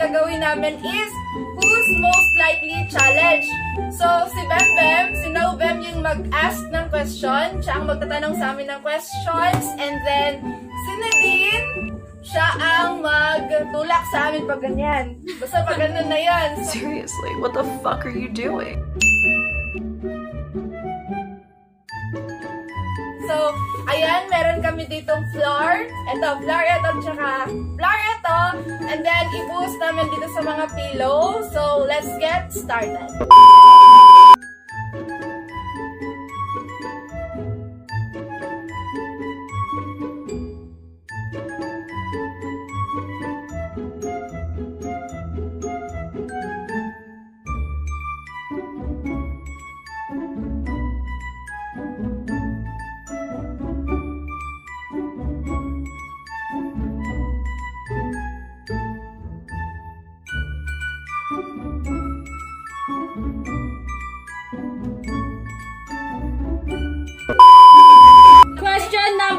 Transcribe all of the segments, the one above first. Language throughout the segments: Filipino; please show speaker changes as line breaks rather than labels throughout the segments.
gagawin namin is Who's Most Likely Challenge. So, si Bem Bem, si No Bem yung mag-ask ng question. Siya ang magtatanong sa amin ng questions. And then, si Nadine, siya ang magtulak sa amin pag ganyan. Basta pag ganun na yan.
Seriously, what the fuck are you doing?
So, ayan, meron kami ditong floor. Ito, floor ito, tsaka floor ito. And then, i-boost namin dito sa mga pillow. So, let's get started.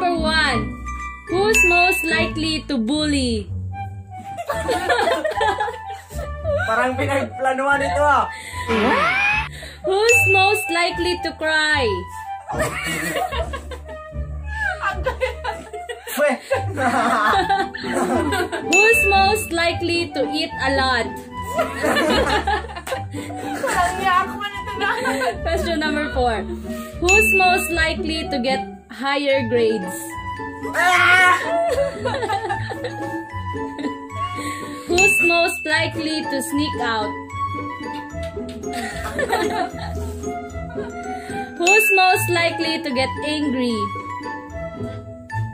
Number one. Who's most likely to bully?
Parang pinagplanuhan ito ah.
Who's most likely to cry? Who's most likely to eat a lot?
Parang niyak mo na ito na.
Question number four. Who's most likely to get higher grades? Who's most likely to sneak out? Who's most likely to get angry?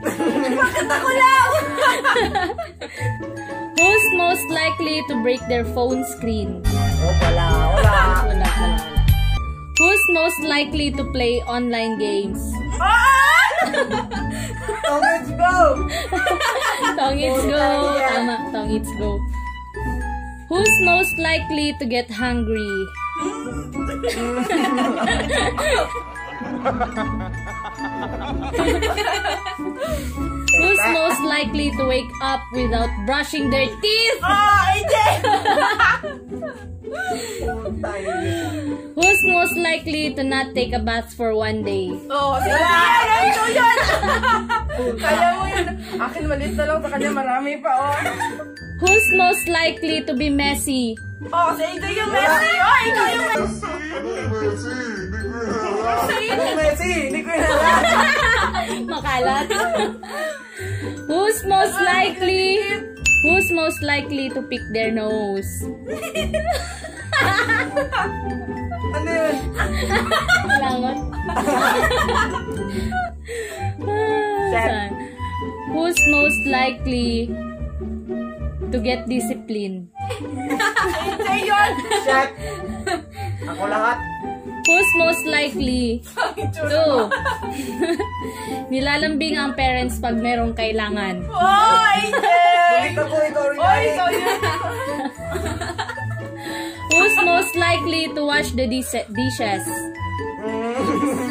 Ako lang!
Who's most likely to break their phone screen?
Oh, wala, wala.
Wala, wala, wala. Who's most likely to play online games?
Oh, let's go!
Tong it's go. Tama, tong it's go. Who's most likely to get hungry? Who's most likely to wake up without brushing their teeth?
Oh, hindi!
Likely to not take a bath for one day?
Oh, sige yan! Ito yun! Kaya mo yun. Akin maliit na lang sa kanya, marami pa, oh.
Who's most likely to be messy?
Oh, sa ito yung Messi! Oh, ikaw yung Messi!
Ano Messi? Hindi ko yun alam.
Makalat. Who's most likely Who's most likely to pick their nose?
Ano yun?
Langot. Who's most likely to get discipline?
Ito yun!
Shot! Ako lahat.
Who's most likely to nilalambing ang parents pag merong kailangan?
Oh, hindi!
Likely to wash the dis- dishes?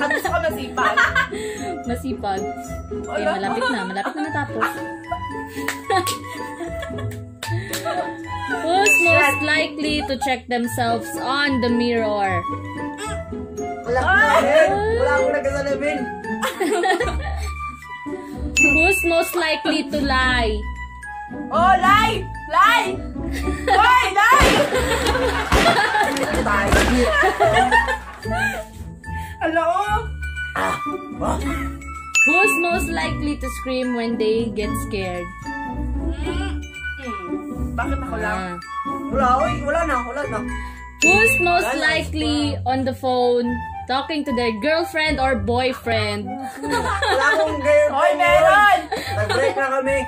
At gusto ka masipag.
Masipag. Okay, malapit na. Malapit na natapos. Who's most likely to check themselves on the mirror?
Wala ko na Wala akong nagkasalamin.
Who's most likely to lie?
Oh, lie! Lie! Hoy, lie!
Tayo.
Hello?
Who's most likely to scream when they get scared?
Hmm. Bakit ako lang?
Ah.
Wala, oy. Wala na, wala na.
Who's most likely on the phone talking to their girlfriend or boyfriend?
Wala akong girlfriend.
Hoy, meron!
Nag-break na kami.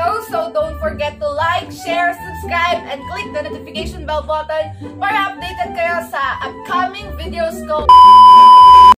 Video. So, don't forget to like, share, subscribe, and click the notification bell button para updated kayo sa upcoming videos ko.